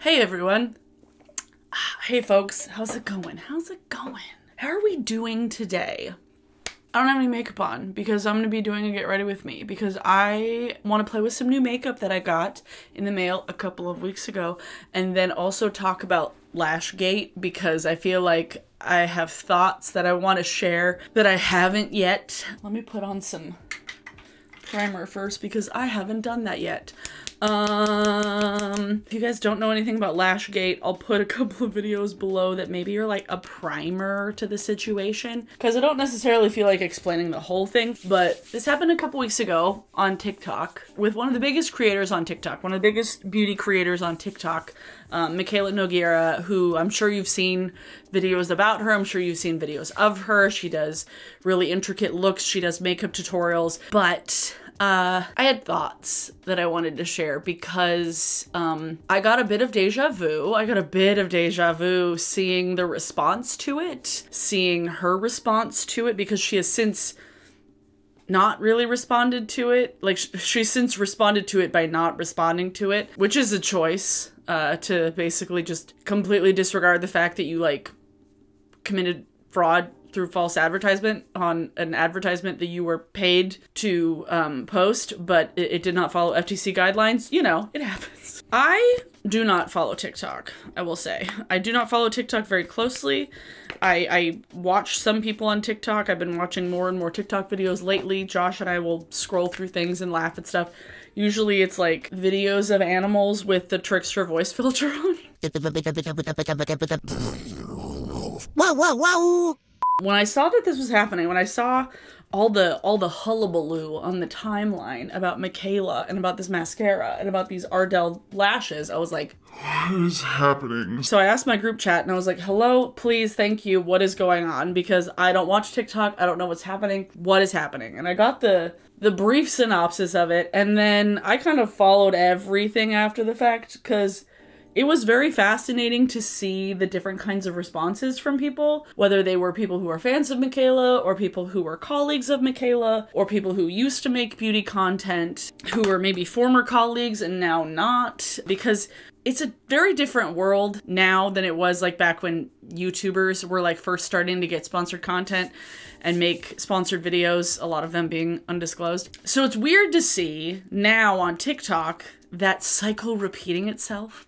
Hey everyone. Ah, hey folks, how's it going? How's it going? How are we doing today? I don't have any makeup on because I'm gonna be doing a get ready with me because I want to play with some new makeup that I got in the mail a couple of weeks ago and then also talk about Lashgate because I feel like I have thoughts that I want to share that I haven't yet. Let me put on some primer first because I haven't done that yet. Um, if you guys don't know anything about Lashgate, I'll put a couple of videos below that maybe you're like a primer to the situation because I don't necessarily feel like explaining the whole thing, but this happened a couple weeks ago on TikTok with one of the biggest creators on TikTok, one of the biggest beauty creators on TikTok, um, Mikayla Nogueira, who I'm sure you've seen videos about her. I'm sure you've seen videos of her. She does really intricate looks. She does makeup tutorials, but uh, I had thoughts that I wanted to share because um, I got a bit of deja vu. I got a bit of deja vu seeing the response to it, seeing her response to it because she has since not really responded to it. Like sh- she's since responded to it by not responding to it, which is a choice uh, to basically just completely disregard the fact that you like committed fraud through false advertisement on an advertisement that you were paid to um, post, but it, it, did not follow FTC guidelines. You know, it happens. I do not follow TikTok, I will say. I do not follow TikTok very closely. I, I watch some people on TikTok. I've been watching more and more TikTok videos lately. Josh and I will scroll through things and laugh at stuff. Usually it's like videos of animals with the Trickster voice filter on. wow, wow, wow! When I saw that this was happening, when I saw all the all the hullabaloo on the timeline about Mikayla and about this mascara and about these Ardell lashes, I was like, "What is happening?" So I asked my group chat and I was like, "Hello, please, thank you. What is going on? Because I don't watch TikTok. I don't know what's happening. What is happening?" And I got the the brief synopsis of it, and then I kind of followed everything after the fact because it was very fascinating to see the different kinds of responses from people, whether they were people who are fans of Mikayla, or people who were colleagues of Mikayla, or people who used to make beauty content, who were maybe former colleagues and now not, because it's a very different world now than it was like back when YouTubers were like first starting to get sponsored content and make sponsored videos, a lot of them being undisclosed. So it's weird to see now on TikTok that cycle repeating itself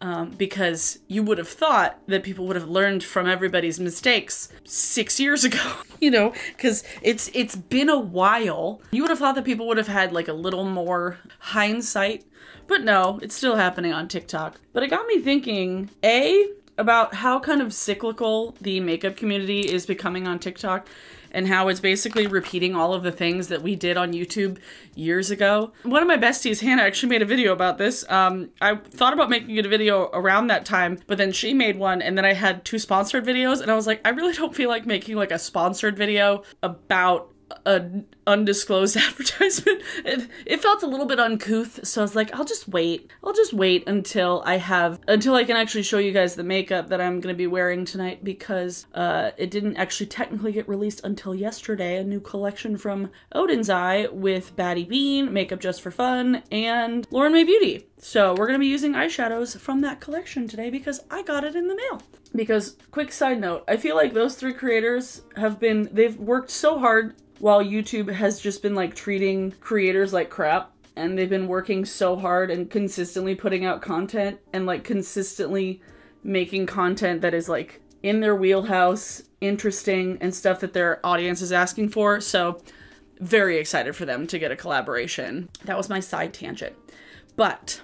um, because you would have thought that people would have learned from everybody's mistakes six years ago you know because it's it's been a while. You would have thought that people would have had like a little more hindsight but no it's still happening on tiktok. But it got me thinking a about how kind of cyclical the makeup community is becoming on tiktok and how it's basically repeating all of the things that we did on YouTube years ago. One of my besties, Hannah, actually made a video about this. Um, I thought about making a video around that time, but then she made one, and then I had two sponsored videos, and I was like, I really don't feel like making like a sponsored video about a undisclosed advertisement. It, it felt a little bit uncouth, so I was like, I'll just wait. I'll just wait until I have until I can actually show you guys the makeup that I'm gonna be wearing tonight because uh, it didn't actually technically get released until yesterday. A new collection from Odens Eye with Baddie Bean, Makeup Just for Fun, and Lauren Mae Beauty. So we're gonna be using eyeshadows from that collection today because I got it in the mail. Because, quick side note, I feel like those three creators have been, they've worked so hard while YouTube has just been like treating creators like crap and they've been working so hard and consistently putting out content and like consistently making content that is like in their wheelhouse, interesting, and stuff that their audience is asking for. So, very excited for them to get a collaboration. That was my side tangent. But,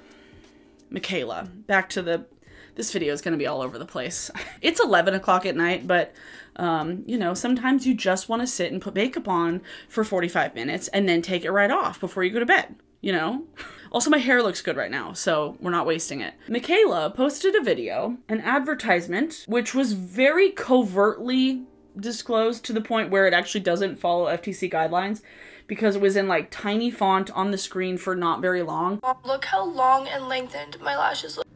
Mikayla, back to the. This video is going to be all over the place. It's 11 o'clock at night, but um, you know, sometimes you just want to sit and put makeup on for 45 minutes and then take it right off before you go to bed, you know? Also, my hair looks good right now, so we're not wasting it. Mikayla posted a video, an advertisement, which was very covertly disclosed to the point where it actually doesn't follow FTC guidelines because it was in like tiny font on the screen for not very long. Look how long and lengthened my lashes look.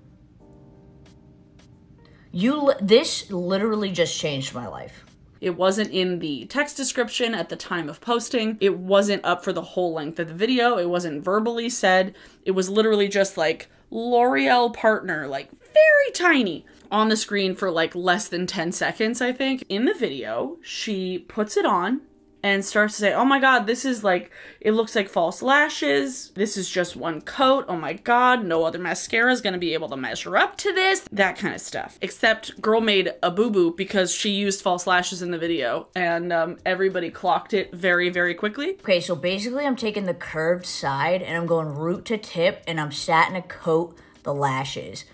You this literally just changed my life. It wasn't in the text description at the time of posting. It wasn't up for the whole length of the video. It wasn't verbally said. It was literally just like L'Oreal partner, like very tiny on the screen for like less than 10 seconds, I think. In the video, she puts it on and starts to say, Oh my god, this is like, it looks like false lashes. This is just one coat. Oh my god, no other mascara is gonna be able to measure up to this. That kind of stuff. Except, girl made a boo boo because she used false lashes in the video and um, everybody clocked it very, very quickly. Okay, so basically, I'm taking the curved side and I'm going root to tip and I'm starting to coat the lashes.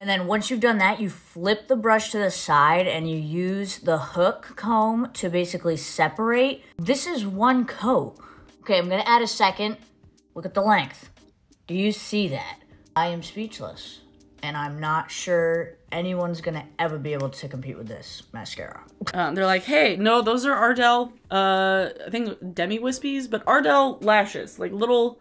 And then once you've done that, you flip the brush to the side and you use the hook comb to basically separate. This is one coat. Okay, I'm gonna add a second. Look at the length. Do you see that? I am speechless. And I'm not sure anyone's gonna ever be able to compete with this mascara. Um, they're like, hey, no, those are Ardell, uh, I think Demi Wispies, but Ardell lashes, like little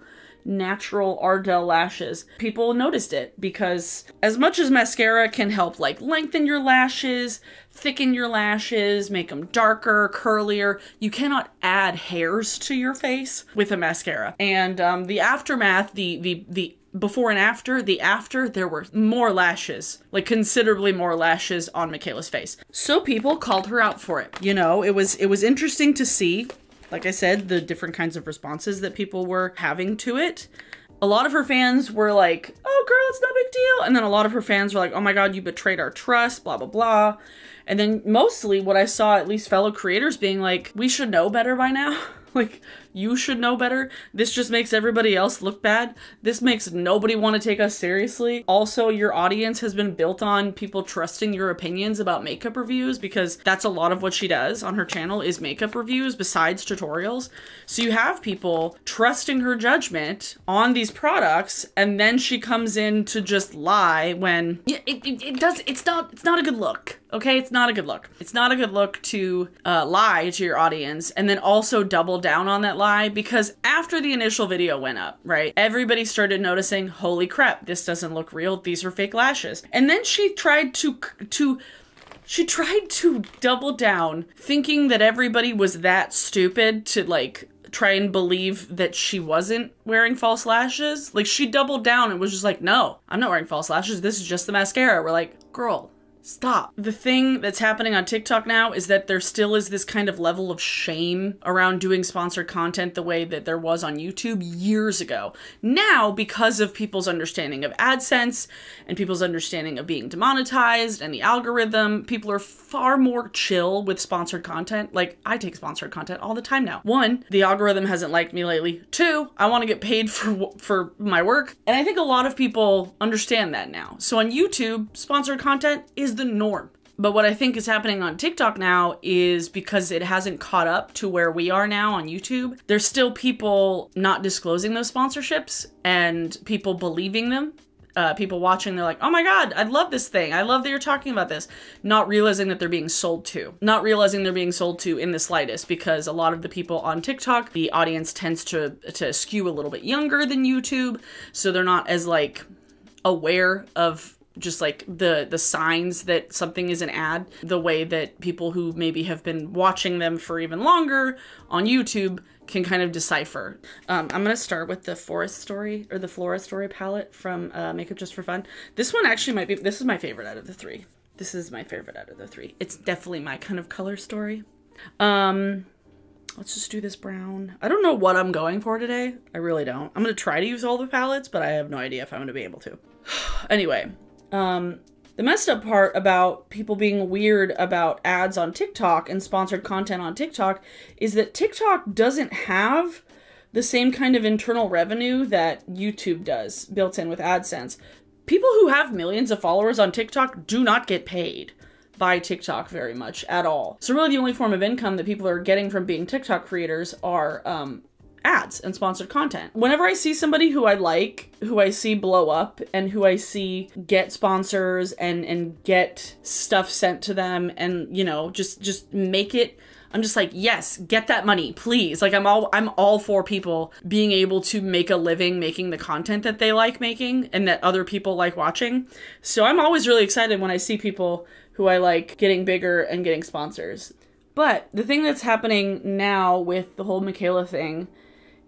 natural Ardell lashes. People noticed it because as much as mascara can help like lengthen your lashes, thicken your lashes, make them darker, curlier, you cannot add hairs to your face with a mascara. And um, the aftermath, the the the before and after, the after, there were more lashes, like considerably more lashes on Mikayla's face. So people called her out for it. You know, it was it was interesting to see like I said, the different kinds of responses that people were having to it. A lot of her fans were like, oh, girl, it's no big deal. And then a lot of her fans were like, oh my God, you betrayed our trust, blah, blah, blah. And then mostly what I saw, at least fellow creators being like, we should know better by now. like, you should know better. This just makes everybody else look bad. This makes nobody want to take us seriously. Also, your audience has been built on people trusting your opinions about makeup reviews because that's a lot of what she does on her channel is makeup reviews besides tutorials. So you have people trusting her judgment on these products and then she comes in to just lie when it, it, it does it's not it's not a good look. Okay, it's not a good look. It's not a good look to uh, lie to your audience and then also double down on that lie because after the initial video went up, right, everybody started noticing, holy crap, this doesn't look real. These are fake lashes. And then she tried to to she tried to double down, thinking that everybody was that stupid to like try and believe that she wasn't wearing false lashes. Like she doubled down and was just like, "No, I'm not wearing false lashes. This is just the mascara." We're like, "Girl, Stop. The thing that's happening on TikTok now is that there still is this kind of level of shame around doing sponsored content the way that there was on YouTube years ago. Now, because of people's understanding of AdSense and people's understanding of being demonetized and the algorithm, people are far more chill with sponsored content. Like, I take sponsored content all the time now. One, the algorithm hasn't liked me lately. Two, I want to get paid for for my work. And I think a lot of people understand that now. So on YouTube, sponsored content is the norm. But what I think is happening on TikTok now is because it hasn't caught up to where we are now on YouTube, there's still people not disclosing those sponsorships and people believing them. Uh, people watching, they're like, oh my God, I love this thing. I love that you're talking about this. Not realizing that they're being sold to. Not realizing they're being sold to in the slightest because a lot of the people on TikTok, the audience tends to, to skew a little bit younger than YouTube. So they're not as like aware of just like the the signs that something is an ad the way that people who maybe have been watching them for even longer on youtube can kind of decipher. Um, i'm going to start with the forest story or the flora story palette from uh, makeup just for fun. This one actually might be this is my favorite out of the three. This is my favorite out of the three. It's definitely my kind of color story. Um let's just do this brown. I don't know what i'm going for today. I really don't. I'm going to try to use all the palettes but i have no idea if i'm going to be able to. Anyway um, the messed up part about people being weird about ads on TikTok and sponsored content on TikTok is that TikTok doesn't have the same kind of internal revenue that YouTube does built in with AdSense. People who have millions of followers on TikTok do not get paid by TikTok very much at all. So really the only form of income that people are getting from being TikTok creators are um, ads and sponsored content. Whenever I see somebody who I like, who I see blow up and who I see get sponsors and and get stuff sent to them and you know, just just make it I'm just like, yes, get that money, please. Like I'm all I'm all for people being able to make a living making the content that they like making and that other people like watching. So I'm always really excited when I see people who I like getting bigger and getting sponsors. But the thing that's happening now with the whole Mikayla thing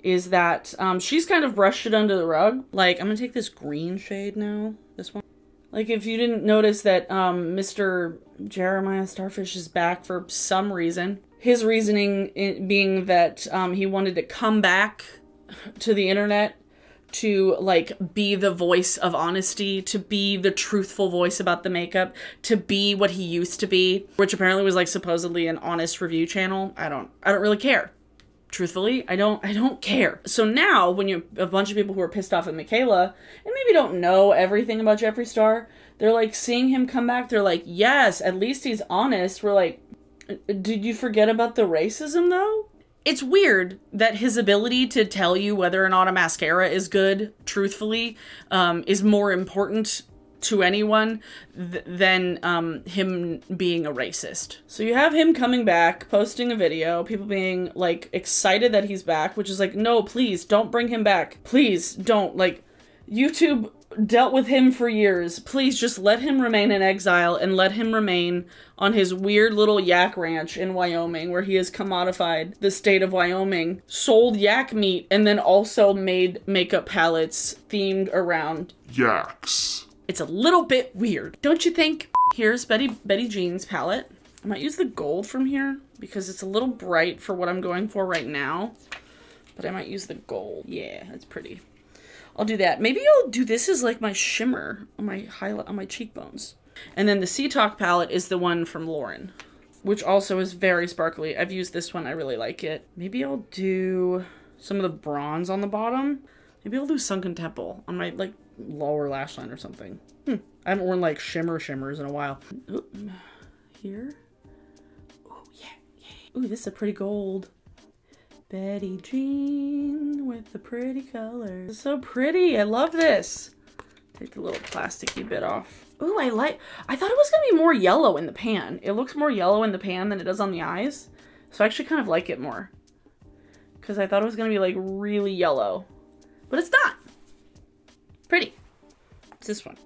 is that um, she's kind of brushed it under the rug. Like, I'm gonna take this green shade now, this one. Like if you didn't notice that um, Mr. Jeremiah Starfish is back for some reason. His reasoning being that um, he wanted to come back to the internet to like be the voice of honesty, to be the truthful voice about the makeup, to be what he used to be, which apparently was like supposedly an honest review channel. I don't I don't really care. Truthfully, I don't I don't care. So now when you a bunch of people who are pissed off at Mikayla and maybe don't know everything about Jeffree Star, they're like seeing him come back, they're like, "Yes, at least he's honest." We're like, did you forget about the racism though? It's weird that his ability to tell you whether or not a mascara is good, truthfully, um, is more important to anyone th- than um, him being a racist. So you have him coming back, posting a video, people being like excited that he's back, which is like, no, please don't bring him back. Please don't. Like, YouTube dealt with him for years. Please just let him remain in exile and let him remain on his weird little yak ranch in Wyoming where he has commodified the state of Wyoming, sold yak meat, and then also made makeup palettes themed around. Yaks. It's a little bit weird, don't you think? Here's Betty Betty Jean's palette. I might use the gold from here because it's a little bright for what I'm going for right now. But I might use the gold. Yeah, that's pretty. I'll do that. Maybe I'll do this as like my shimmer on my highlight on my cheekbones. And then the Sea Talk palette is the one from Lauren, which also is very sparkly. I've used this one. I really like it. Maybe I'll do some of the bronze on the bottom. Maybe I'll do Sunken Temple on my like lower lash line or something. Hmm. I haven't worn like shimmer shimmers in a while. Here. Oh yeah, yeah. Ooh, this is a pretty gold. Betty Jean with the pretty colors. So pretty. I love this. Take the little plasticky bit off. Ooh, I like. I thought it was gonna be more yellow in the pan. It looks more yellow in the pan than it does on the eyes. So I actually kind of like it more. Because I thought it was gonna be like really yellow. But it's not. Pretty. It's this one.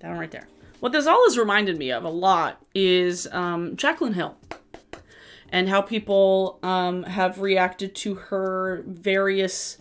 That one right there. What this all has reminded me of a lot is um, Jaclyn Hill and how people um, have reacted to her various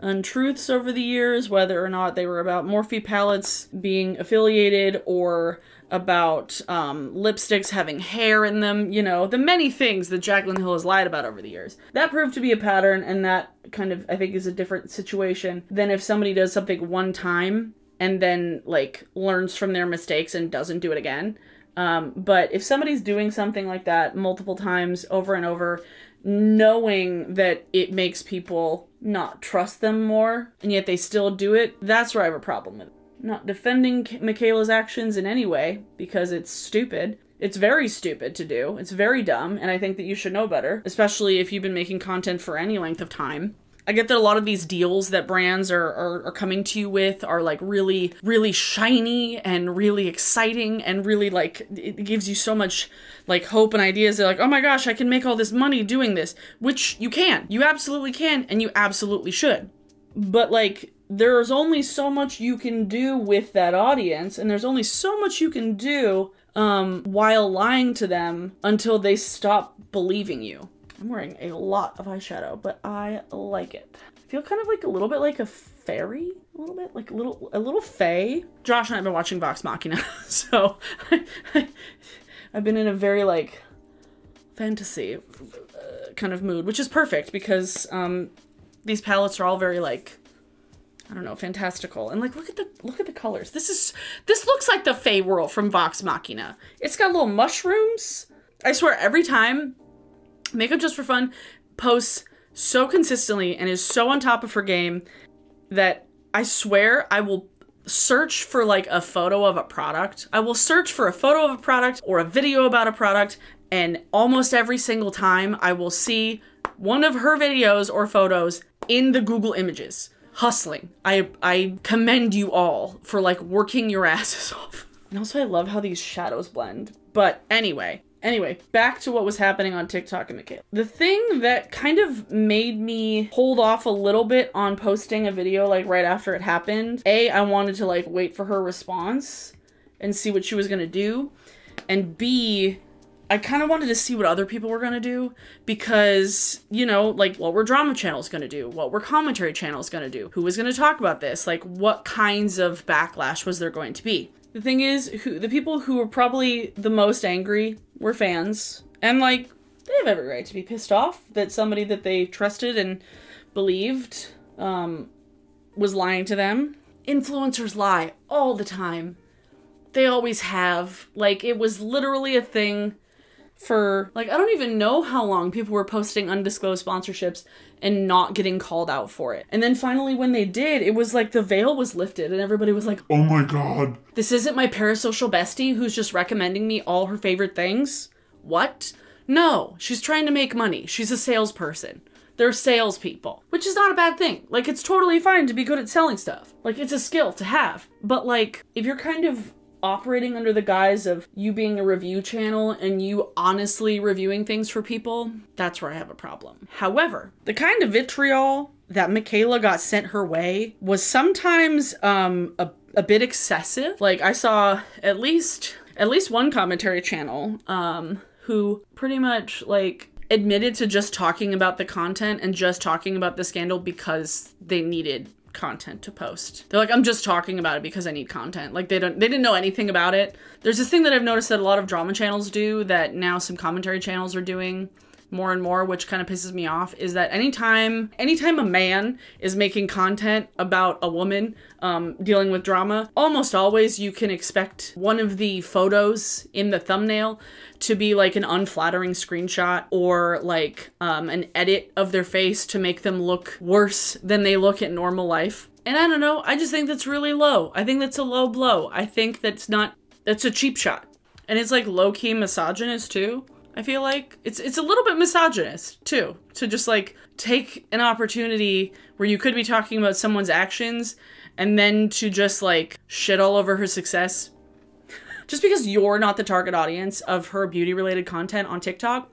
untruths over the years, whether or not they were about Morphe palettes being affiliated or about um, lipsticks having hair in them, you know, the many things that Jaclyn Hill has lied about over the years. That proved to be a pattern, and that kind of, I think, is a different situation than if somebody does something one time and then, like, learns from their mistakes and doesn't do it again. Um, but if somebody's doing something like that multiple times over and over, knowing that it makes people not trust them more, and yet they still do it, that's where I have a problem with it. Not defending Mikayla's actions in any way, because it's stupid. It's very stupid to do. It's very dumb, and I think that you should know better, especially if you've been making content for any length of time. I get that a lot of these deals that brands are, are, are coming to you with are like really, really shiny and really exciting and really like it gives you so much like hope and ideas. They're like, oh my gosh, I can make all this money doing this, which you can. You absolutely can, and you absolutely should. But like, there's only so much you can do with that audience, and there's only so much you can do um, while lying to them until they stop believing you. I'm wearing a lot of eyeshadow, but I like it. I feel kind of like a little bit like a fairy, a little bit like a little a little fae. Josh and I have been watching Vox Machina, so I've been in a very like fantasy uh, kind of mood, which is perfect because um, these palettes are all very like I don't know, fantastical. And like look at the look at the colors. This is this looks like the Fey world from Vox Machina. It's got little mushrooms. I swear every time Makeup Just for Fun posts so consistently and is so on top of her game that I swear I will search for like a photo of a product. I will search for a photo of a product or a video about a product and almost every single time I will see one of her videos or photos in the Google Images. Hustling. I I commend you all for like working your asses off. And also I love how these shadows blend. But anyway, Anyway, back to what was happening on TikTok and Mikayla. The thing that kind of made me hold off a little bit on posting a video like right after it happened, A, I wanted to like wait for her response and see what she was gonna do. And B, I kind of wanted to see what other people were going to do because, you know, like what were drama channels going to do? What were commentary channels going to do? Who was going to talk about this? Like what kinds of backlash was there going to be? The thing is, who the people who were probably the most angry were fans. And like they have every right to be pissed off that somebody that they trusted and believed um was lying to them. Influencers lie all the time. They always have. Like it was literally a thing for like I don't even know how long people were posting undisclosed sponsorships and not getting called out for it. And then finally when they did, it was like the veil was lifted and everybody was like, Oh my god. "This isn't my parasocial bestie who's just recommending me all her favorite things." What? No, she's trying to make money. She's a salesperson. They're salespeople, which is not a bad thing. Like, it's totally fine to be good at selling stuff. Like, it's a skill to have. But, like, if you're kind of operating under the guise of you being a review channel and you honestly reviewing things for people, that's where I have a problem. However, the kind of vitriol that Mikayla got sent her way was sometimes um a, a bit excessive. Like I saw at least at least one commentary channel um who pretty much like admitted to just talking about the content and just talking about the scandal because they needed content to post. They're like, I'm just talking about it because I need content. Like they don't they didn't know anything about it. There's this thing that I've noticed that a lot of drama channels do that now some commentary channels are doing more and more, which kind of pisses me off, is that anytime anytime a man is making content about a woman um, dealing with drama, almost always you can expect one of the photos in the thumbnail to be like an unflattering screenshot or like um, an edit of their face to make them look worse than they look in normal life. And I don't know, I just think that's really low. I think that's a low blow. I think that's not that's a cheap shot. And it's like low key misogynist too. I feel like it's it's a little bit misogynist too to just like take an opportunity where you could be talking about someone's actions and then to just like shit all over her success. Just because you're not the target audience of her beauty related content on TikTok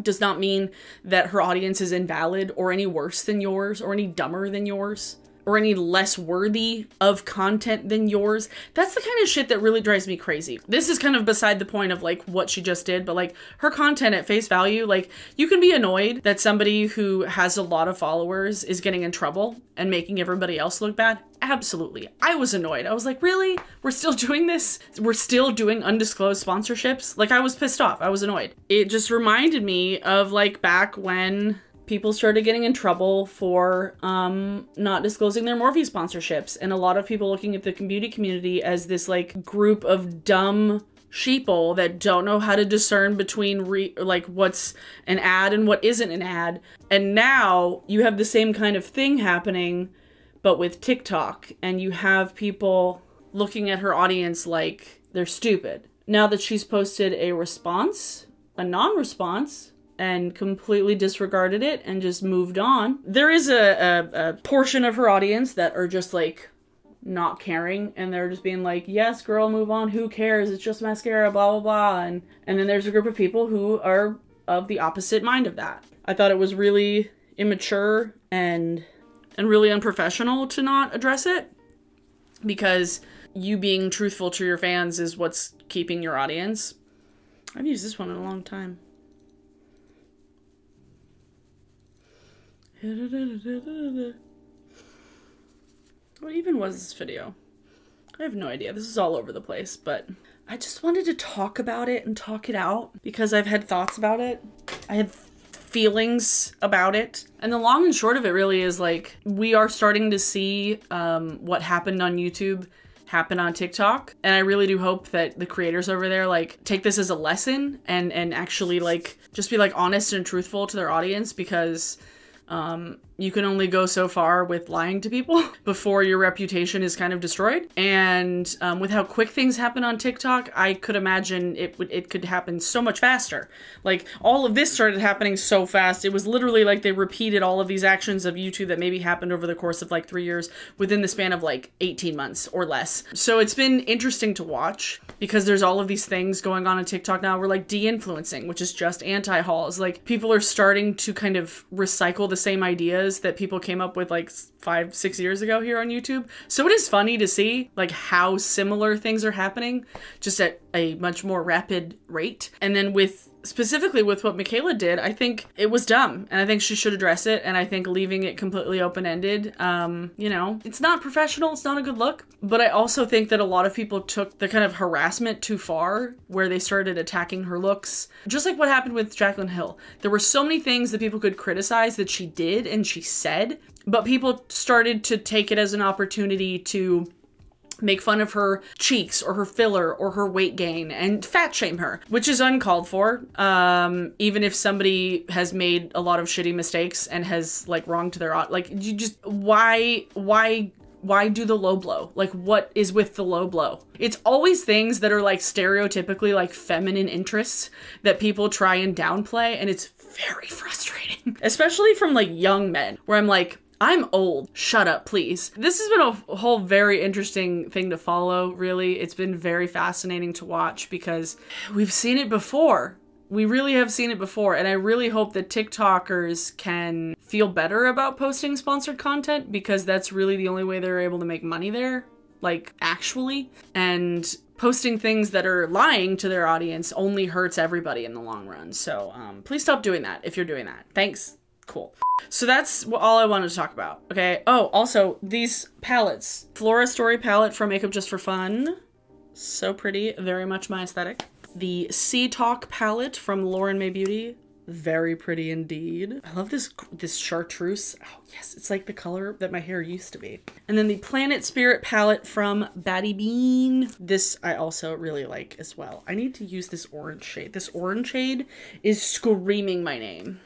does not mean that her audience is invalid or any worse than yours or any dumber than yours or any less worthy of content than yours. That's the kind of shit that really drives me crazy. This is kind of beside the point of like what she just did, but like her content at face value, like you can be annoyed that somebody who has a lot of followers is getting in trouble and making everybody else look bad. Absolutely. I was annoyed. I was like, really? We're still doing this? We're still doing undisclosed sponsorships? Like, I was pissed off. I was annoyed. It just reminded me of like back when people started getting in trouble for um, not disclosing their Morphe sponsorships, and a lot of people looking at the beauty community as this like group of dumb sheeple that don't know how to discern between re- like what's an ad and what isn't an ad. And now you have the same kind of thing happening, but with TikTok, and you have people looking at her audience like they're stupid. Now that she's posted a response, a non-response, and completely disregarded it and just moved on. There is a, a, a, portion of her audience that are just like not caring and they're just being like, yes, girl, move on. Who cares? It's just mascara, blah, blah, blah. And, and then there's a group of people who are of the opposite mind of that. I thought it was really immature and and really unprofessional to not address it because you being truthful to your fans is what's keeping your audience. I've used this one in a long time. What even was this video? I have no idea. This is all over the place, but I just wanted to talk about it and talk it out because I've had thoughts about it. I had feelings about it. And the long and short of it really is like we are starting to see um, what happened on YouTube happen on TikTok. And I really do hope that the creators over there like take this as a lesson and and actually like just be like honest and truthful to their audience because um, you can only go so far with lying to people before your reputation is kind of destroyed. And um, with how quick things happen on TikTok, I could imagine it would it could happen so much faster. Like all of this started happening so fast. It was literally like they repeated all of these actions of YouTube that maybe happened over the course of like three years within the span of like 18 months or less. So it's been interesting to watch because there's all of these things going on on TikTok now. We're like de-influencing, which is just anti-hauls. Like people are starting to kind of recycle the same ideas that people came up with like five, six years ago here on YouTube. So it is funny to see like how similar things are happening, just at a much more rapid rate. And then with specifically with what Mikayla did, I think it was dumb, and I think she should address it. And I think leaving it completely open ended, um, you know, it's not professional. It's not a good look. But I also think that a lot of people took the kind of harassment too far, where they started attacking her looks, just like what happened with Jaclyn Hill. There were so many things that people could criticize that she did and she said, but people started to take it as an opportunity to make fun of her cheeks or her filler or her weight gain and fat shame her, which is uncalled for. Um, even if somebody has made a lot of shitty mistakes and has like wronged their like you just why why why do the low blow? Like, what is with the low blow? It's always things that are like stereotypically like feminine interests that people try and downplay, and it's very frustrating, especially from like young men, where I'm like, I'm old. Shut up, please. This has been a whole very interesting thing to follow, really. It's been very fascinating to watch because we've seen it before. We really have seen it before, and I really hope that TikTokers can feel better about posting sponsored content because that's really the only way they're able to make money there, like actually. And posting things that are lying to their audience only hurts everybody in the long run. So um, please stop doing that if you're doing that. Thanks. Cool. So that's all I wanted to talk about. Okay. Oh, also these palettes. Flora Story palette from Makeup Just for Fun. So pretty. Very much my aesthetic. The Sea Talk palette from Lauren Mae Beauty. Very pretty indeed. I love this this chartreuse. Oh yes, it's like the color that my hair used to be. And then the Planet Spirit palette from Batty Bean. This I also really like as well. I need to use this orange shade. This orange shade is screaming my name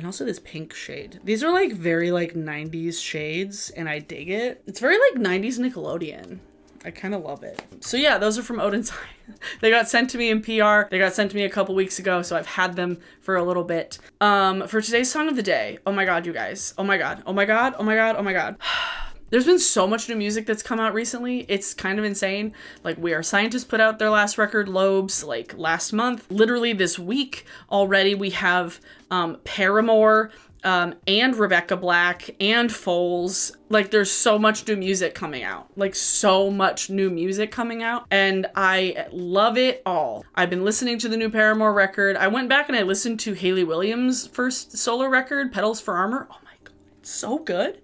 and also this pink shade. These are like very like 90s shades and I dig it. It's very like 90s Nickelodeon. I kind of love it. So yeah, those are from Odens they got sent to me in PR. They got sent to me a couple weeks ago, so I've had them for a little bit. Um, for today's song of the day, oh my god, you guys. Oh my god. Oh my god. Oh my god. Oh my god. There's been so much new music that's come out recently. It's kind of insane. Like, We Are Scientists put out their last record, Lobes, like last month. Literally this week already, we have um, Paramore um, and Rebecca Black and Foals. Like, there's so much new music coming out. Like, so much new music coming out. And I love it all. I've been listening to the new Paramore record. I went back and I listened to Hayley Williams' first solo record, Petals for Armor. Oh my god, it's so good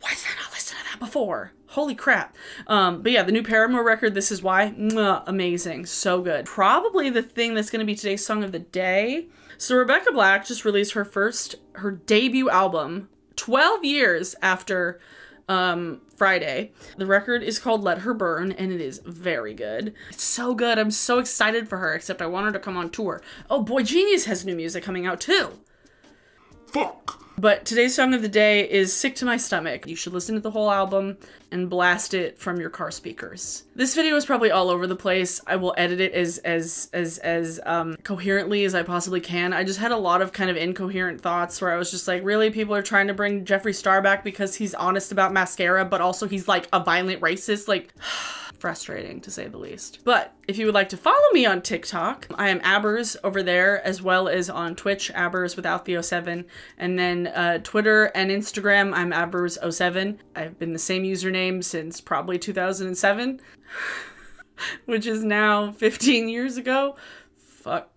why is I not that before? Holy crap. Um, but yeah, the new Paramore record, This Is Why, mwah, amazing. So good. Probably the thing that's going to be today's song of the day. So Rebecca Black just released her first, her debut album 12 years after um, Friday. The record is called Let Her Burn, and it is very good. It's so good. I'm so excited for her, except I want her to come on tour. Oh, boygenius has new music coming out too. Fuck. But today's song of the day is Sick to My Stomach. You should listen to the whole album and blast it from your car speakers. This video is probably all over the place. I will edit it as as as as um coherently as I possibly can. I just had a lot of kind of incoherent thoughts where I was just like, really people are trying to bring Jeffree Star back because he's honest about mascara, but also he's like a violent racist like frustrating to say the least. But if you would like to follow me on TikTok, I am Abbers over there as well as on Twitch, Abbers without the 07. And then uh, Twitter and Instagram, I'm Abbers07. I've been the same username since probably 2007, which is now 15 years ago. Fuck.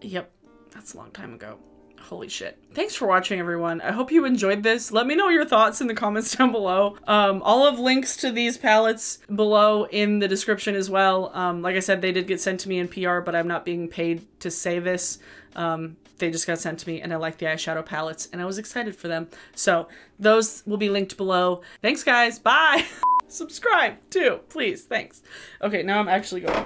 Yep, that's a long time ago. Holy shit. Thanks for watching, everyone. I hope you enjoyed this. Let me know your thoughts in the comments down below. Um, all of links to these palettes below in the description as well. Um, like I said, they did get sent to me in PR, but I'm not being paid to say this. Um, they just got sent to me, and I like the eyeshadow palettes, and I was excited for them. So those will be linked below. Thanks, guys. Bye. Subscribe, too. Please. Thanks. Okay, now I'm actually going.